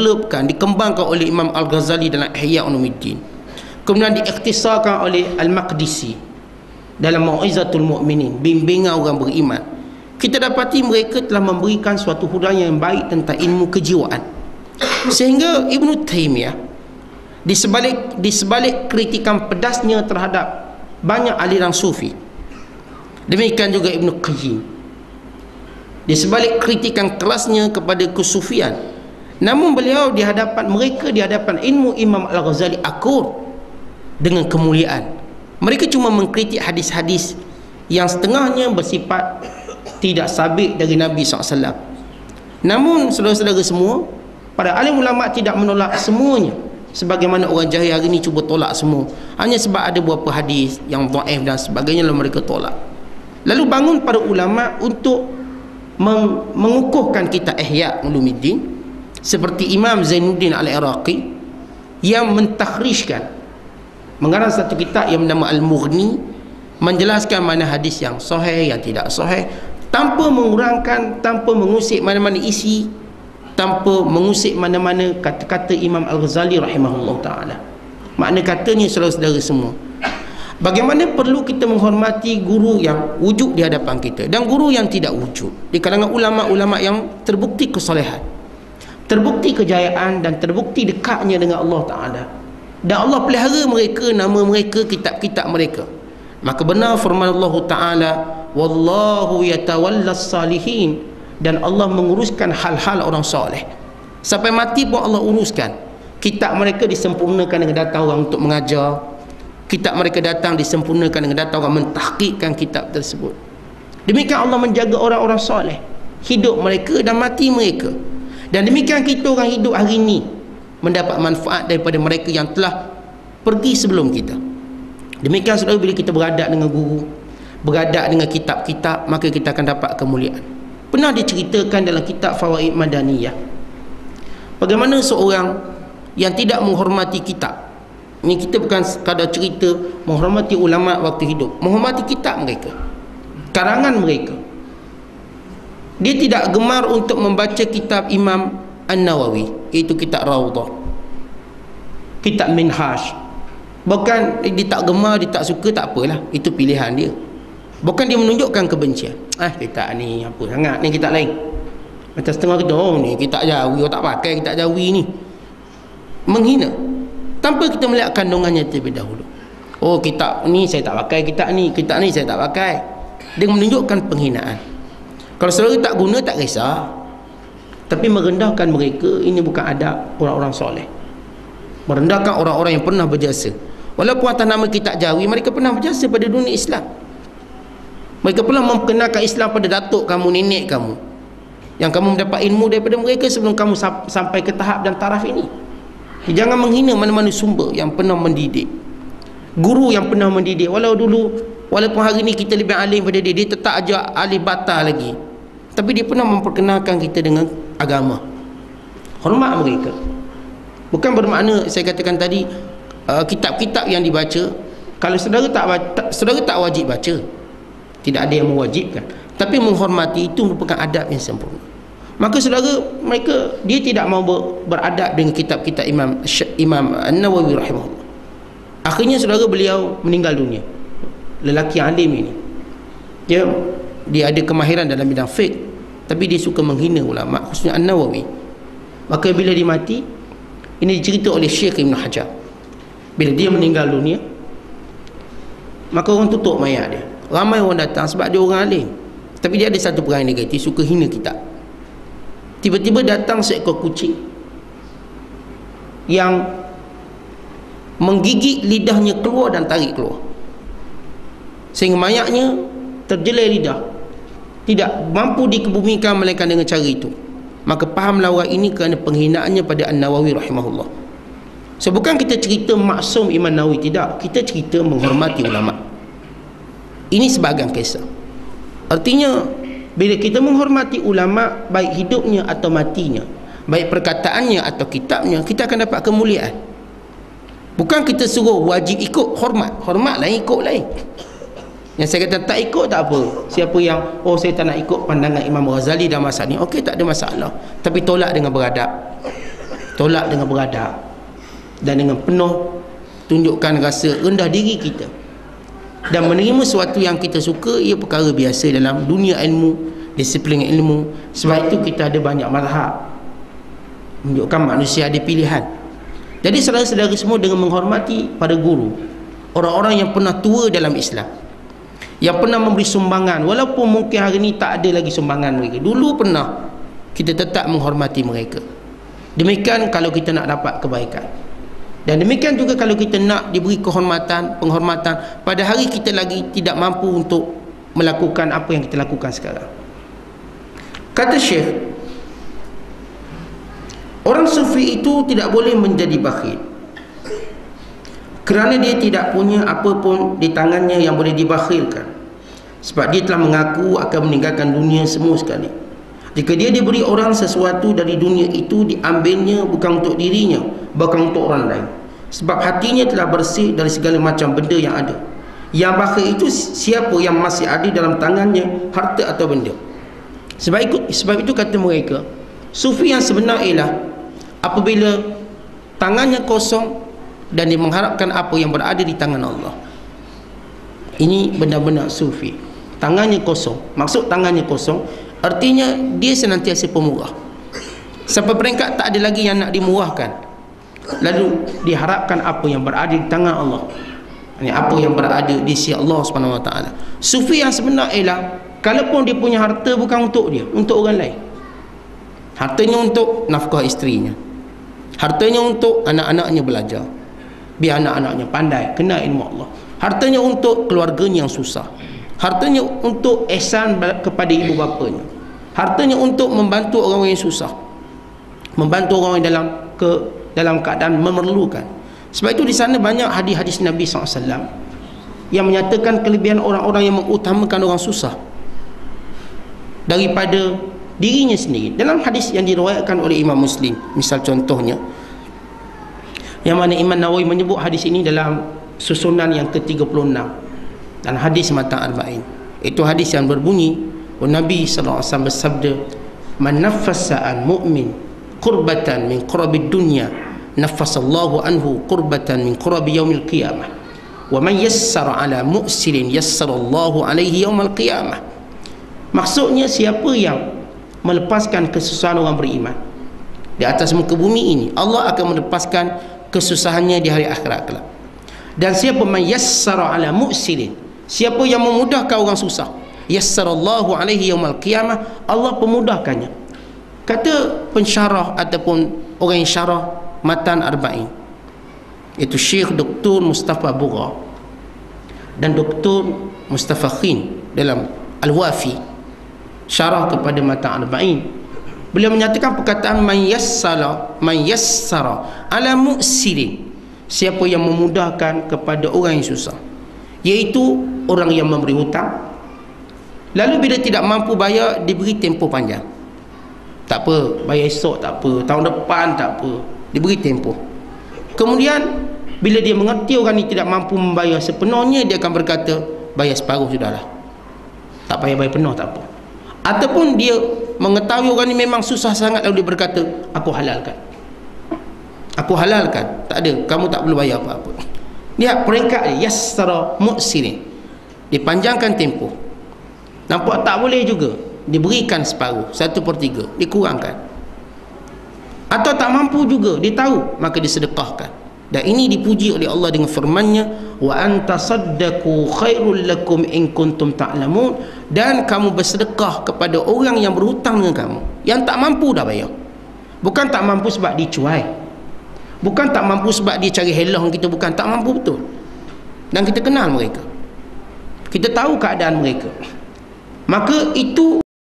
didevelopkan dikembangkan oleh Imam Al-Ghazali dalam Ihya Ulumuddin. Kemudian diikhtisarkan oleh Al-Maqdisi dalam Mau'izatul Mu'minin bimbingan orang beriman. Kita dapati mereka telah memberikan suatu hudaya yang baik tentang ilmu kejiwaan. Sehingga Ibn Taymiyah di sebalik di sebalik kritikan pedasnya terhadap banyak aliran sufi demikian juga Ibn Qayyim di sebalik kritikan kelasnya kepada kesufian Namun beliau di hadapan mereka di hadapan ilmu Imam Al-Ghazali akur dengan kemuliaan. Mereka cuma mengkritik hadis-hadis yang setengahnya bersifat tidak sabit dari Nabi SAW. Namun saudara-saudara semua, para alim ulama tidak menolak semuanya. Sebagaimana orang jahil hari ini cuba tolak semua. Hanya sebab ada beberapa hadis yang dhaif dan sebagainya lalu mereka tolak. Lalu bangun para ulama untuk mengukuhkan kita Ihya Ulumuddin seperti Imam Zainuddin Al-Iraqi yang mentakhrijkan mengarang satu kitab yang bernama Al-Mughni menjelaskan mana hadis yang sahih yang tidak sahih tanpa mengurangkan tanpa mengusik mana-mana isi tanpa mengusik mana-mana kata-kata Imam Al-Ghazali rahimahullah taala. Makna katanya saudara-saudara semua bagaimana perlu kita menghormati guru yang wujud di hadapan kita dan guru yang tidak wujud? Di kalangan ulama-ulama yang terbukti kesolehan terbukti kejayaan dan terbukti dekatnya dengan Allah Ta'ala. Dan Allah pelihara mereka nama mereka kitab-kitab mereka. Maka benar firman Allah Ta'ala Wallahu yatawallas salihin. Dan Allah menguruskan hal-hal orang soleh. Sampai mati pun Allah uruskan. Kitab mereka disempurnakan dengan datang orang untuk mengajar. Kitab mereka datang disempurnakan dengan datang orang mentahkikkan kitab tersebut. Demikian Allah menjaga orang-orang soleh. Hidup mereka dan mati mereka dan demikian kita orang hidup hari ini mendapat manfaat daripada mereka yang telah pergi sebelum kita. Demikian saudara bila kita beradab dengan guru beradab dengan kitab-kitab maka kita akan dapat kemuliaan. Pernah diceritakan dalam kitab Fawaid Madaniyah bagaimana seorang yang tidak menghormati kitab ini kita bukan sekadar cerita menghormati ulama waktu hidup menghormati kitab mereka karangan mereka dia tidak gemar untuk membaca kitab Imam An-Nawawi. Iaitu kitab Rawdah. Kitab Minhaj. Bukan dia tak gemar dia tak suka tak apalah. Itu pilihan dia. Bukan dia menunjukkan kebencian. Ah kitab ni apa sangat ni kitab lain? Macam setengah kita oh ni kitab jawi oh tak pakai kitab jawi ni. Menghina. Tanpa kita melihat kandungannya terlebih dahulu. Oh kitab ni saya tak pakai kitab ni kitab ni saya tak pakai. Dia menunjukkan penghinaan kalau saudara tak guna tak kisah. Tapi merendahkan mereka ini bukan adab orang-orang soleh. Merendahkan orang-orang yang pernah berjasa. Walaupun atas nama kitab Jawi mereka pernah berjasa pada dunia Islam. Mereka pernah memperkenalkan Islam pada datuk kamu, nenek kamu. Yang kamu mendapat ilmu daripada mereka sebelum kamu sampai ke tahap dan taraf ini. Jangan menghina mana-mana sumber yang pernah mendidik. Guru yang pernah mendidik. Walau dulu, walaupun hari ini kita lebih alim pada dia, dia tetap ajak alih batal lagi tapi dia pernah memperkenalkan kita dengan agama. Hormat mereka. Bukan bermakna saya katakan tadi uh, kitab-kitab yang dibaca kalau saudara tak, tak saudara tak wajib baca tidak ada yang mewajibkan. Tapi menghormati itu merupakan adab yang sempurna. Maka saudara mereka dia tidak mau ber, beradab dengan kitab-kitab Imam Imam An-Nawawi rahimahullah. Akhirnya saudara beliau meninggal dunia. Lelaki alim ini. Dia dia ada kemahiran dalam bidang fiqh tapi dia suka menghina ulama khususnya An-Nawawi. Maka bila dia mati ini dicerita oleh Syekh Ibn Hajar. Bila dia meninggal dunia maka orang tutup mayat dia. Ramai orang datang sebab dia orang alim. Tapi dia ada satu perangai negatif suka hina kita tiba-tiba datang seekor kucing yang menggigit lidahnya keluar dan tarik keluar. Sehingga mayatnya terjelai lidah tidak mampu dikebumikan melainkan dengan cara itu. Maka fahamlah orang ini kerana penghinaannya pada An-Nawawi rahimahullah. So bukan kita cerita maksum Imam Nawawi tidak. Kita cerita menghormati ulama. Ini sebagian kisah. Artinya bila kita menghormati ulama baik hidupnya atau matinya baik perkataannya atau kitabnya kita akan dapat kemuliaan. Bukan kita suruh wajib ikut hormat. Hormat lain ikut lain yang saya kata tak ikut tak apa. Siapa yang oh saya tak nak ikut pandangan Imam Ghazali dalam masalah ni okey tak ada masalah. Tapi tolak dengan beradab. Tolak dengan beradab. Dan dengan penuh tunjukkan rasa rendah diri kita. Dan menerima sesuatu yang kita suka ia perkara biasa dalam dunia ilmu disiplin ilmu. Sebab itu kita ada banyak mazhab menunjukkan manusia ada pilihan. Jadi saudara-saudara semua dengan menghormati pada guru orang-orang yang pernah tua dalam Islam yang pernah memberi sumbangan. Walaupun mungkin hari ini tak ada lagi sumbangan mereka. Dulu pernah kita tetap menghormati mereka. Demikian kalau kita nak dapat kebaikan. Dan demikian juga kalau kita nak diberi kehormatan, penghormatan. Pada hari kita lagi tidak mampu untuk melakukan apa yang kita lakukan sekarang. Kata Syekh, orang sufi itu tidak boleh menjadi bakhil. Kerana dia tidak punya apa pun di tangannya yang boleh dibakhilkan. Sebab dia telah mengaku akan meninggalkan dunia semua sekali. Jika dia diberi orang sesuatu dari dunia itu diambilnya bukan untuk dirinya, bahkan untuk orang lain. Sebab hatinya telah bersih dari segala macam benda yang ada. Yang bakhil itu siapa yang masih ada dalam tangannya harta atau benda. Sebab itu, sebab itu kata mereka, sufi yang sebenar ialah apabila tangannya kosong dan dia mengharapkan apa yang berada di tangan Allah. Ini benar-benar sufi. Tangannya kosong. Maksud tangannya kosong Artinya dia senantiasa pemurah. Sampai peringkat tak ada lagi yang nak dimurahkan. Lalu diharapkan apa yang berada di tangan Allah. Ini apa yang berada di sisi Allah Subhanahu Wa Taala. Sufi yang sebenar ialah kalaupun dia punya harta bukan untuk dia, untuk orang lain. Hartanya untuk nafkah isterinya. Hartanya untuk anak-anaknya belajar. Biar anak-anaknya pandai, kena ilmu Allah. Hartanya untuk keluarganya yang susah. Hartanya untuk ihsan kepada ibu bapanya. Hartanya untuk membantu orang yang susah. Membantu orang yang dalam ke dalam keadaan memerlukan. Sebab itu di sana banyak hadis-hadis Nabi SAW yang menyatakan kelebihan orang-orang yang mengutamakan orang susah daripada dirinya sendiri. Dalam hadis yang diriwayatkan oleh Imam Muslim misal contohnya yang mana Imam Nawawi menyebut hadis ini dalam susunan yang ke-36. Dan hadis mata arba'in. Itu hadis yang berbunyi oh, Nabi SAW bersabda man nafasa an mu'min qurbatan min qurabid dunya nafasallahu anhu qurbatan min qurabi yaumil qiyamah. Wa man yassara ala mu'silin yassarallahu alaihi yaumil qiyamah. Maksudnya siapa yang melepaskan kesusahan orang beriman di atas muka bumi ini Allah akan melepaskan kesusahannya di hari akhirat kelak dan siapa man yassara ala mu'silin Siapa yang memudahkan orang susah Yassarallahu alaihi yawmal qiyamah Allah pemudahkannya Kata pensyarah ataupun orang yang syarah Matan Arba'in Itu Syekh Dr. Mustafa Bura Dan Dr. Mustafa Khin Dalam Al-Wafi Syarah kepada Matan Arba'in Beliau menyatakan perkataan Man yassara Man yassara Ala mu'silin Siapa yang memudahkan kepada orang yang susah? Iaitu orang yang memberi hutang. Lalu bila tidak mampu bayar diberi tempoh panjang. Tak apa bayar esok tak apa tahun depan tak apa diberi tempoh. Kemudian bila dia mengerti orang ini tidak mampu membayar sepenuhnya dia akan berkata bayar separuh sudahlah tak payah bayar penuh tak apa. Ataupun dia mengetahui orang ini memang susah sangat lalu dia berkata aku halalkan. Aku halalkan? Tak ada. Kamu tak perlu bayar apa-apa. Lihat peringkat dia yassara mu'sirin dipanjangkan tempoh. Nampak tak boleh juga. Diberikan separuh satu per tiga. Dikurangkan. Atau tak mampu juga dia tahu maka disedekahkan dan ini dipuji oleh Allah dengan firman-Nya wa antasaddaqu khairul lakum in kuntum ta'lamun. Dan kamu bersedekah kepada orang yang berhutang dengan kamu yang tak mampu dah bayar. Bukan tak mampu sebab dicuai. Bukan tak mampu sebab dia cari helong kita bukan. Tak mampu betul. Dan kita kenal mereka. Kita tahu keadaan mereka. Maka itu